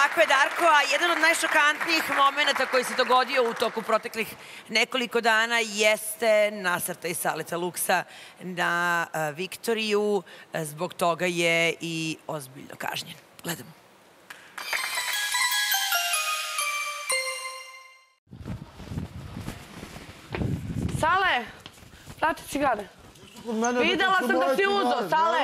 Tako je, Darko, a jedan od najšokantnijih momenta koji se dogodio u toku proteklih nekoliko dana jeste nasrtaj Saleta Luksa na e, Viktoriju. E, Zbog toga je i ozbiljno kažnjen. Gledamo. Sale, prati cigare. Videla sam da si cigare. Sale.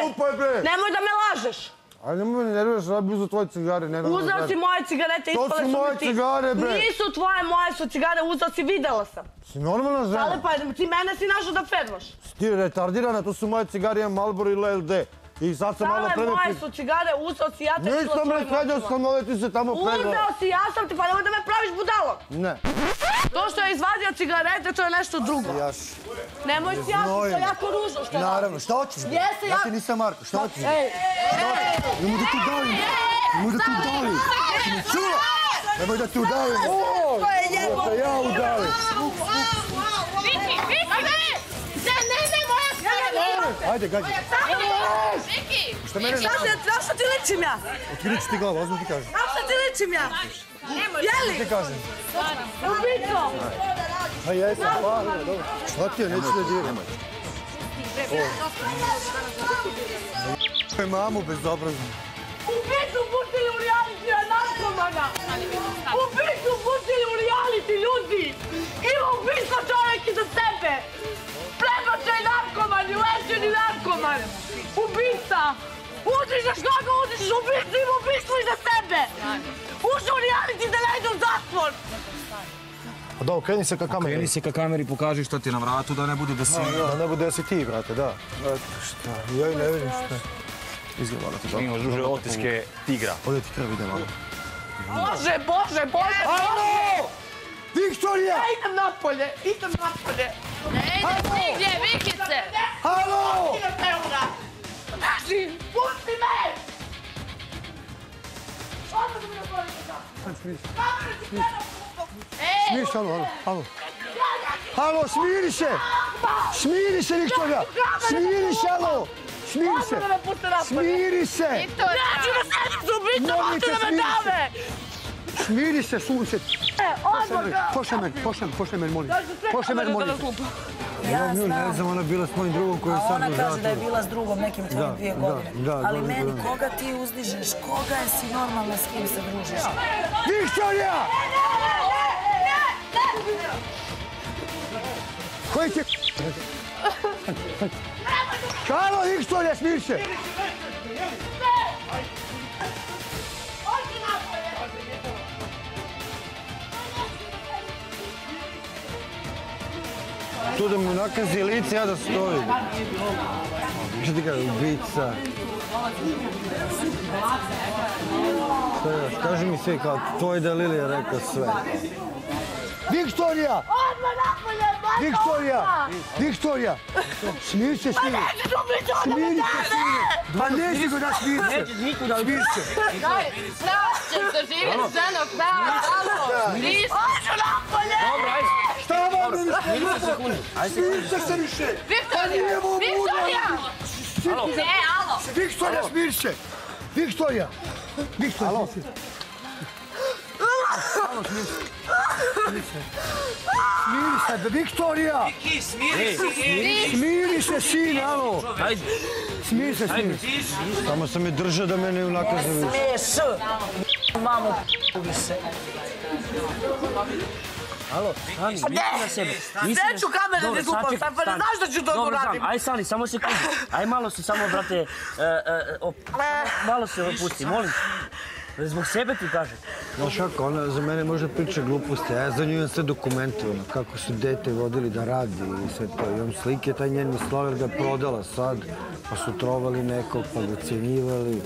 Nemoj da me lažeš. Aj, nemoj me nerviraš, ja bi uzeo tvoje cigare. Ne, Uzeo si moje cigarete, To ispale su su moje mi ti. cigare, bre. Nisu tvoje, moje su cigare, uzeo si, videla sam. Si normalna žena? Sale, pa ti mene si našao da fermaš. Ti retardirana, to su moje cigare, imam Marlboro i LLD. I sad sam malo prvi... moje su cigare, uzeo si, ja te Nisam rekao očima. sam ove ti se tamo predala. Uzeo si, ja sam ti, pa nemoj da me praviš budalom. Ne. To što je izvadio cigarete, to je nešto drugo. Jaš. Nemoj si jasno, to je jako ružno što je Naravno, šta hoćeš? Jeste, Ja ja- ti nisam Marko, šta hoćeš? Ej, ej, Nemoj da ti davim. Nemoj da ti davim. Ti me čula? Nemoj da ti udavim. to je jebo. Da ja udavim. Viki, Viki, ne! Ajde, gađi. Viki! Šta mene Šta se, na što ti ličim ja? Otkrić ti glavu, ozmo ti kažem. Na što ti ličim ja? Jeli? Ti kažem. Ubico! A jesam, pa, dobro. Šta ti je, neću da diram. Ovo. Mamu bezobrazno. Ubicu pustili u reality na narkomana! Ubicu pustili Utišeš koga utišeš, ubica ima ubicu iza sebe! Ušao u reality da ne ide u zatvor! Pa da, okreni se ka kameri. Kreni se ka kameri, pokaži šta ti je na vratu, da ne bude da si... Da ne bude da si ti, brate, da. Šta, ja i ne vidim šta. Izgleda da ti dobro. Imaš duže otiske tigra. Ovdje ti krv ide malo. Bože, Bože, Bože! Bože! Viktorija! Ja idem napolje, idem napolje! Ne ideš Smiri se, halo, halo, halo. Smiri se! Smiri se, Viktorija! Smiri se, halo! Smiri se! Smiri se! Neću za ubicu, Molim možete te, da me smiri se. dave! Smiri se, sunce! E! Pošle meni, pošle meni, pošle meni, molim. Pošle meni, molim. Ja Nju ne znam, ona je bila s mojim drugom koji je A sad ona u kaže da je zatvoru. bila s drugom nekim tvojim dvije godine. da, Ali meni, koga ti uzdižeš? Koga je si normalna s kim se družiš? Viktorija! Koji ti je... Halo, Viktorija, smiri se! Tu da mu nakazi lice, ja da stojim. Što ti kaže, ubica. Šta još? Kaži mi sve kao tvoj da Lilija rekao sve. Viktorija! Odmah napolje, majka Viktorija! Viktorija! Smiri se, smiri! Neću da ubicu, da me Smiri se, smiri! Pa neći go da smiri se! Smiri se! Daj, strašće se živi s ženom, da, alo! Nisi! Je Smiri se se više! Viktorija! Viktorija! Ne, alo! Viktorija, smiri se! Viktorija! Viktorija, smiri se! Alo, smiri se! Smiri se! Smiri se, Viktorija! Smiri se, sin, alo! Ajde, Smiri se, smiri se! Samo sam je držao da mene unakaze više. Smiješ! Mamu više. Alo, stani, misli na sebe. Misli Neću kamere Dobro, da sačekaj, sad pa ne znaš da ću to Dobro, uradim. Aj, stani, samo sekundu. Aj, malo se samo, brate, e, e, op, malo se opusti, molim. Zbog sebe ti kažem. Znaš kako, ona za mene može priča gluposti, a ja za nju imam sve dokumente, ono, kako su dete vodili da radi i sve to. Imam slike, taj njen slaver ga prodala sad, pa su trovali nekog, pa ga cijenjivali.